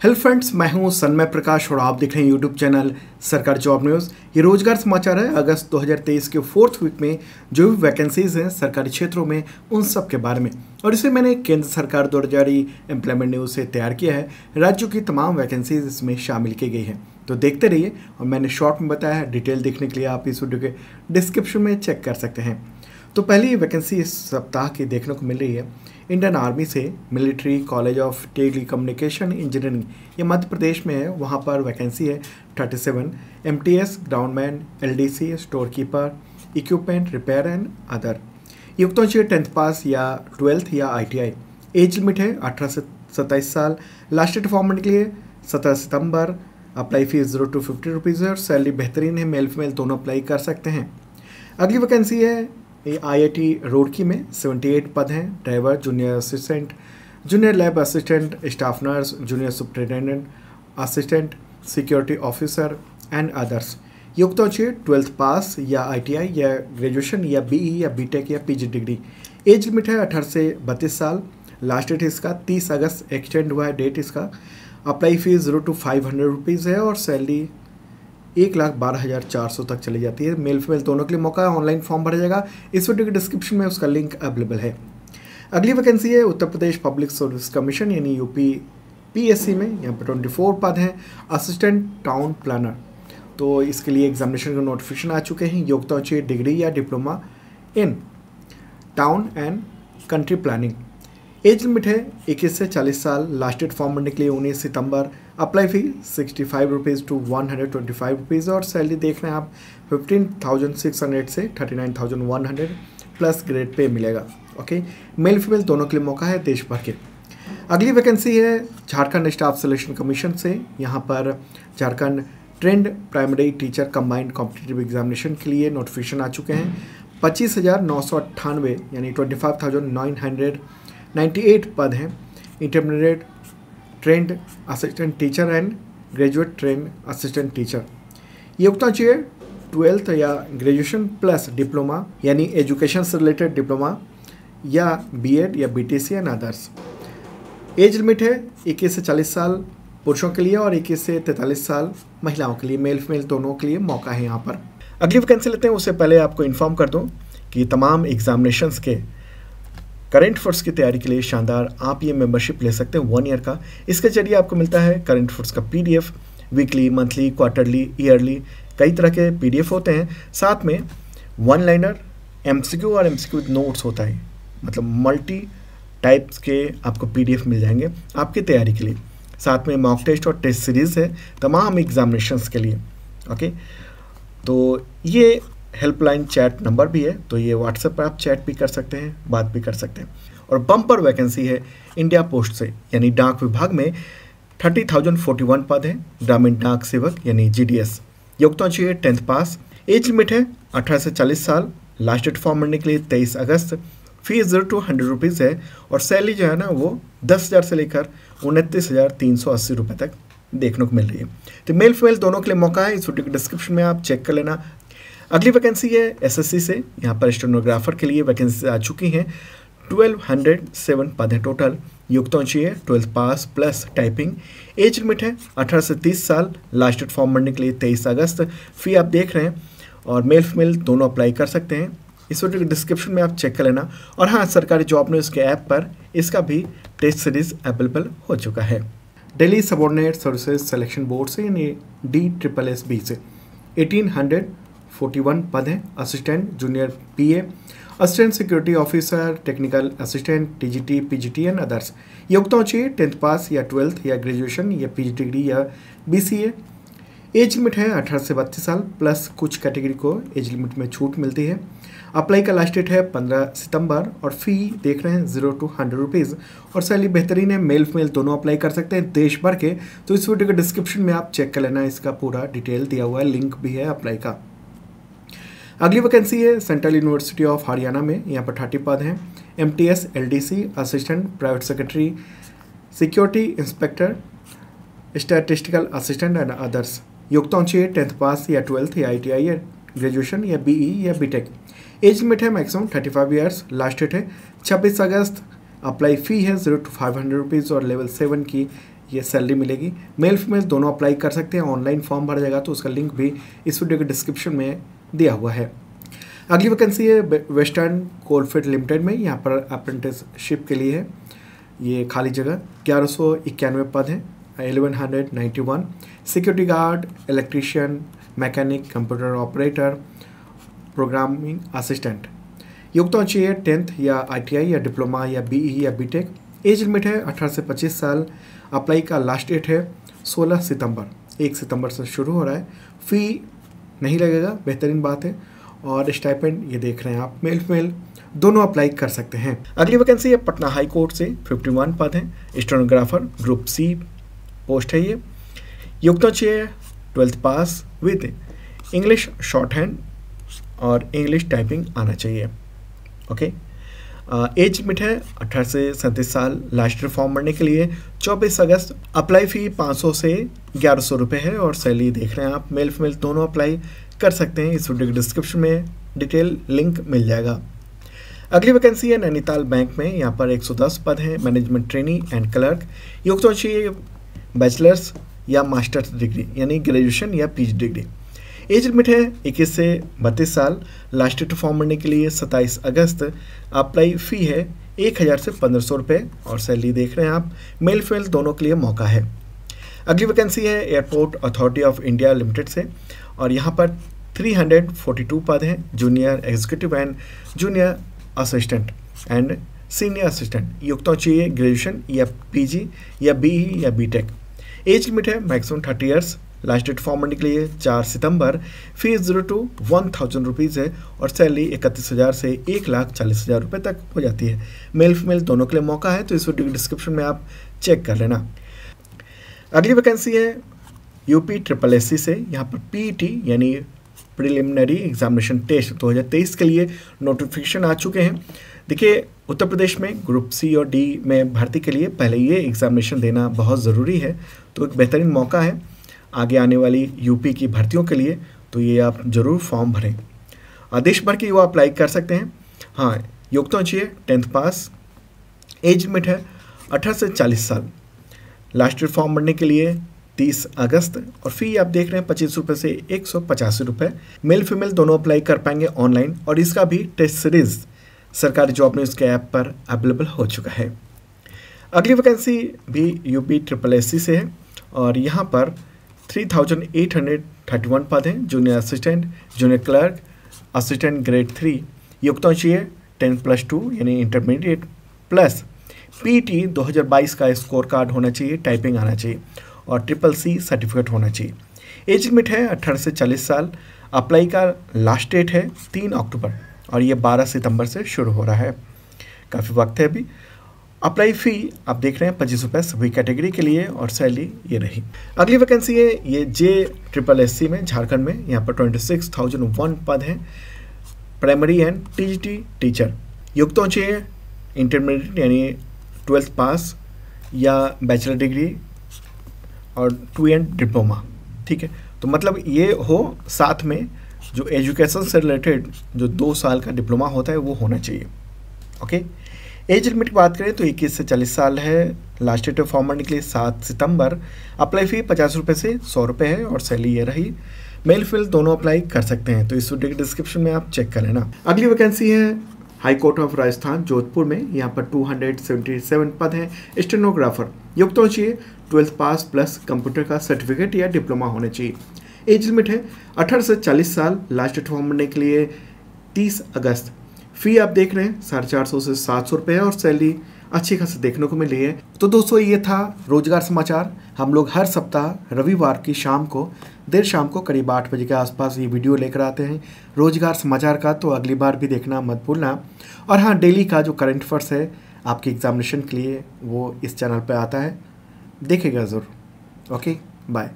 Hello friends मैं हूँ सन्मय प्रकाश और आप देख रहे हैं YouTube channel Sarkar job news ये रोज़गार समाचार है। अगस्त 2023 के फोर्थ वीक में जो भी वैकेंसीज हैं सरकारी क्षेत्रों में, उन सब के बारे में। और इसे मैंने केंद्र सरकार द्वारा जारी एम्प्लॉयमेंट न्यूज़ से तैयार किया है। राज्यों की तमाम वैकेंसीज इसमें शामिल की गई हैं। तो देखते रहिए और मैंने शॉर्ट में बताया है। डिटेल देखने के लिए आप इस वीडियो के डिस्क्रिप्शन में चेक कर सकते हैं। तो पहली वैकेंसी इस सप्ताह की देखने को मिल रही है। इंडियन आर्मी से Military College of Telecommunication Engineering ये मध्य प्रदेश में है, वहाँ पर वैकेंसी है thirty seven M T S groundman L D C store keeper equipment repair and other युक्तों से टेंथ पास या ट्वेल्थ या I T I age limit है अठारह से सत्ताईस साल। लास्ट डेट फॉर्मेट के लिए सत्रह सितंबर। Apply fees zero to fifty rupees है और सैलरी बेहतरीन है। मेल फीमेल दोनों अप्लाई कर सकते हैं। अगली वैकेंसी है आईआईटी रुड़की में 78 पद हैं। Driver, junior assistant, junior lab assistant, staff nurse, junior superintendent, assistant, security officer, and others. युक्तों चाहिए ट्वेल्थ पास या आईटीआई या ग्रेजुएशन, या बीई या बीटेक, या पीजी डिग्री। एज लिमिट है अठारह से बत्तीस साल। लास्ट डेट इसका 30 अगस्त। एक्सटेंड हुआ है डेट इसका। Apply fees zero to five hundred rupees है और सैलरी एक लाख बारह हज़ार चार सौ तक चली जाती है। मेल फीमेल दोनों के लिए मौका है। ऑनलाइन फॉर्म भरा जाएगा। इस वीडियो के डिस्क्रिप्शन में उसका लिंक अवेलेबल है। अगली वैकेंसी है Uttar Pradesh public service commission, यानी यूपी पीएससी में। यहाँ पर ट्वेंटी फोर पद हैं। Assistant town planner. तो इसके लिए एग्जामिनेशन का नोटिफिकेशन आ चुके हैं। योग्यता चाहिए डिग्री या diploma in town and country planning. Age limit है इक्कीस से चालीस साल। लास्ट डेट फॉर्म भरने के लिए उन्नीस सितंबर apply fee sixty five rupees to one hundred twenty five rupees और सैलरी देख रहे हैं आप फिफ्टीन थाउज़ेंड सिक्स हंड्रेड से thirty nine thousand one hundred plus grade pay मिलेगा ओके मेल फीमेल दोनों के लिए मौका है देश भर के। अगली वैकेंसी है झारखंड स्टाफ सिलेक्शन कमीशन से। यहाँ पर Jharkhand trained primary teacher combined competitive examination के लिए नोटिफिकेशन आ चुके हैं। पच्चीस हज़ार नौ सौ अट्ठानवे, यानी twenty five thousand nine hundred ninety eight पद हैं। Intermediate trained assistant teacher and graduate trained assistant teacher योग्यता चाहिए ट्वेल्थ या ग्रेजुएशन प्लस डिप्लोमा यानी एजुकेशन से रिलेटेड डिप्लोमा या बीएड या BTC and others age limit है इक्कीस से चालीस साल पुरुषों के लिए और इक्कीस से तैंतालीस साल महिलाओं के लिए मेल फीमेल दोनों के लिए मौका है यहाँ पर। अगली वैकेंसी लेते हैं, उससे पहले आपको इन्फॉर्म कर दूँ कि तमाम एग्जामिनेशंस के करंट फोर्स की तैयारी के लिए शानदार आप ये मेंबरशिप ले सकते हैं वन ईयर का। इसके ज़रिए आपको मिलता है करंट फोर्स का PDF weekly monthly quarterly yearly कई तरह के पीडीएफ होते हैं। साथ में वन लाइनर एमसीक्यू और एम एमसीक्यू नोट्स होता है। मतलब मल्टी टाइप्स के आपको पीडीएफ मिल जाएँगे आपकी तैयारी के लिए। साथ में मॉक टेस्ट और टेस्ट सीरीज़ है, तमाम एग्जामिनेशंस के लिए ओके तो ये हेल्पलाइन चैट नंबर भी है तो ये व्हाट्सएप पर आप चैट भी कर सकते हैं, बात भी कर सकते हैं। और बम्पर वैकेंसी है इंडिया पोस्ट से, यानी डाक विभाग में थर्टी थाउज़ेंड फोर्टी वन पद है, ग्रामीण डाक सेवक, यानी जी डी एस योग्यता चाहिए टेंथ पास एज लिमिट है, अठारह से चालीस साल लास्ट डेट फॉर्म भरने के लिए तेईस अगस्त। Fees zero to hundred rupees है, और सैलरी जो है ना, वो दस हज़ार से लेकर उनतीस हज़ार तीन सौ अस्सी रुपये तक देखने को मिल रही है। तो मेल फीमेल दोनों के लिए मौका है, इस वीडियो के डिस्क्रिप्शन में आप चेक कर लेना। अगली वैकेंसी है एसएससी से। यहाँ पर स्टेनोग्राफर के लिए वैकेंसी आ चुकी हैं। ट्वेल्व हंड्रेड सेवन पद हैं टोटल युक्तों चाहिए twelfth pass plus typing age limit है अठारह से तीस साल। लास्ट डेट फॉर्म भरने के लिए तेईस अगस्त। फ़ी आप देख रहे हैं और मेल फीमेल दोनों अप्लाई कर सकते हैं। इस वीडियो के डिस्क्रिप्शन में आप चेक कर लेना। और हाँ सरकारी जॉब न्यूज़ के ऐप पर इसका भी टेस्ट सीरीज़ अवेलेबल हो चुका है। Delhi subordinate services selection board से, यानी डी ट्रिपल एस बी से। एटीन हंड्रेड 41 पद हैं, assistant, junior PA assistant security officer, technical assistant TGT PGT and others योग्यता चाहिए टेंथ पास या ट्वेल्थ या ग्रेजुएशन, या पीजी डिग्री या बीसीए एज लिमिट है अठारह से बत्तीस साल, प्लस कुछ कैटेगरी को एज लिमिट में छूट मिलती है। अप्लाई का लास्ट डेट है पंद्रह सितंबर, और फ़ी देख रहे हैं ज़ीरो टू हंड्रेड रुपीज़ और सैलरी बेहतरीन है मेल फीमेल दोनों अप्लाई कर सकते हैं देश भर के। तो इस वीडियो के डिस्क्रिप्शन में आप चेक कर लेना, इसका पूरा डिटेल दिया हुआ है लिंक भी है अप्लाई का। अगली वैकेंसी है सेंट्रल यूनिवर्सिटी ऑफ़ हरियाणा में, यहाँ पर थर्टी पद हैं। M T S L D C assistant private secretary security inspector statistical assistant and others योग्यताओं चाहिए टेंथ पास या ट्वेल्थ या आई टी आई या ग्रेजुएशन या बी ई या बी टेक एज लिमिट है maximum thirty five years last date है छब्बीस अगस्त। अप्लाई फ़ी है zero to five hundred rupees और लेवल सेवन की ये सैलरी मिलेगी। मेल फीमेल दोनों अप्लाई कर सकते हैं। ऑनलाइन फॉर्म भर जाएगा तो उसका लिंक भी इस वीडियो के डिस्क्रिप्शन में दिया हुआ है। अगली वैकेंसी है वेस्टर्न कोलफील्ड लिमिटेड में, यहाँ पर अप्रेंटिसशिप के लिए है। ये खाली जगह, ग्यारह सौ इक्यानवे पद हैं eleven hundred ninety one security guard electrician mechanic computer operator programming assistant योग्यता चाहिए टेंथ या आईटीआई या डिप्लोमा या बीई या बीटेक एज लिमिट है अठारह से पच्चीस साल। अप्लाई का लास्ट डेट है सोलह सितंबर। एक सितंबर से शुरू हो रहा है। फ़ी नहीं लगेगा, बेहतरीन बात है। और स्टाइपेंड ये देख रहे हैं आप, मेल मेल दोनों अप्लाई कर सकते हैं। अगली वैकेंसी है पटना हाई कोर्ट से 51 पद हैं। स्टोनोग्राफर ग्रुप सी पोस्ट है ये। योग्यता चाहिए twelfth pass with English shorthand और इंग्लिश टाइपिंग आना चाहिए। ओके? एज लिमिट है, अठारह से सैंतीस साल, लास्ट ईयर फॉर्म भरने के लिए। 24 अगस्त अप्लाई फ़ी 500 से ग्यारह सौ रुपये है और सैलरी देख रहे हैं आप मेल फीमेल दोनों अप्लाई कर सकते हैं। इस वीडियो के डिस्क्रिप्शन में डिटेल लिंक मिल जाएगा। अगली वैकेंसी है नैनीताल बैंक में। यहाँ पर 110 पद हैं मैनेजमेंट ट्रेनी एंड क्लर्क तो चाहिए बैचलर्स या मास्टर्स डिग्री यानी ग्रेजुएशन या पीजी डिग्री एज लिमिट है 21 से बत्तीस साल। लास्ट डेट फॉर्म भरने के लिए 27 अगस्त। अप्लाई फ़ी है, एक हज़ार से पंद्रह सौ रुपये और सैलरी देख रहे हैं आप मेल फेल दोनों के लिए मौका है। अगली वैकेंसी है Airport Authority of India Limited से। और यहाँ पर 342 पद हैं junior executive and junior assistant and senior assistant युक्तों चाहिए ग्रेजुएशन या पीजी या बीई या बीटेक एज लिमिट है maximum thirty years last date form भरने के लिए चार सितंबर। Fees zero to one thousand rupees है और सैलरी इकतीस हज़ार से एक लाख चालीस हज़ार रुपये तक हो जाती है। मेल फीमेल दोनों के लिए मौका है तो इस वीडियो के डिस्क्रिप्शन में आप चेक कर लेना। अगली वैकेंसी है यूपी ट्रिपल एस से यहाँ पर पीईटी यानी प्रिलिमिनरी एग्जामिनेशन टेस्ट 2023 के लिए नोटिफिकेशन आ चुके हैं। देखिए, उत्तर प्रदेश में ग्रुप सी और डी में भर्ती के लिए पहले ये एग्ज़ामिनेशन देना बहुत ज़रूरी है तो एक बेहतरीन मौका है। आगे आने वाली यूपी की भर्तियों के लिए तो ये आप ज़रूर फॉर्म भरें। देश भर के युवा अप्लाई कर सकते हैं। हाँ योग्यता चाहिए टेंथ पास एज लिमिट है, अठारह से चालीस साल। लास्ट ईयर फॉर्म भरने के लिए तीस अगस्त, और फ़ी आप देख रहे हैं पच्चीस रुपये से एक सौ पचासी रुपये मेल फीमेल दोनों अप्लाई कर पाएँगे ऑनलाइन और इसका भी test series Sarkari job news के ऐप पर अवेलेबल हो चुका है। अगली वैकेंसी भी यूपी ट्रिपल एससी से है, और यहाँ पर three thousand eight hundred thirty one पद हैं junior assistant junior clerk assistant grade three योग्यता चाहिए टेन प्लस टू यानी इंटरमीडिएट प्लस पीटी 2022 का स्कोर कार्ड होना चाहिए टाइपिंग आना चाहिए, और ट्रिपल सी सर्टिफिकेट होना चाहिए। एज लिमिट है अट्ठारह से चालीस साल। अप्लाई का लास्ट डेट है तीन अक्टूबर, और ये बारह सितंबर से शुरू हो रहा है। काफ़ी वक्त है अभी। अप्लाई फ़ी आप देख रहे हैं पच्चीस रुपये सभी कैटेगरी के लिए और सैलरी ये रही। अगली वैकेंसी है, ये जे ट्रिपल एस सी में, झारखंड में, यहाँ पर ट्वेंटी सिक्स थाउज़ेंड वन पद हैं। प्राइमरी एंड टीजीटी टीचर युक्तों चाहिए इंटरमीडिएट यानी ट्वेल्थ पास या बैचलर डिग्री और टू एंड डिप्लोमा ठीक है? तो मतलब ये हो, साथ में जो एजुकेशन से रिलेटेड जो दो साल का डिप्लोमा होता है, वो होना चाहिए। ओके एज लिमिट की बात करें तो इक्कीस से चालीस साल है। लास्ट डेट फॉर्म भरने के लिए सात सितंबर। अप्लाई फ़ी पचास रुपये से सौ रुपये है और सैलरी ये रही। मेल फिल दोनों अप्लाई कर सकते हैं तो इस वीडियो के डिस्क्रिप्शन में आप चेक कर लेना। अगली वैकेंसी है High Court of Rajasthan, Jodhpur में। यहाँ पर 277 पद हैं। स्टेनोग्राफर, युक्त तो चाहिए। ट्वेल्थ पास प्लस कंप्यूटर का सर्टिफिकेट या डिप्लोमा होना चाहिए। एज लिमिट है अठारह से चालीस साल। लास्ट डेट फॉर्म के लिए 30 अगस्त। फ़ी आप देख रहे हैं, साढ़े चार सौ से सात सौ रुपये और सैलरी अच्छी खासी देखने को मिली है। तो दोस्तों, ये था रोज़गार समाचार। हम लोग हर सप्ताह, रविवार की शाम को, देर शाम को करीब आठ बजे के आसपास ये वीडियो लेकर आते हैं रोज़गार समाचार का। तो अगली बार भी देखना मत भूलना। और हाँ डेली का जो करंट अफेयर्स है, आपके एग्जामिनेशन के लिए वो इस चैनल पर आता है। देखेगा ज़रूर। Okay, bye.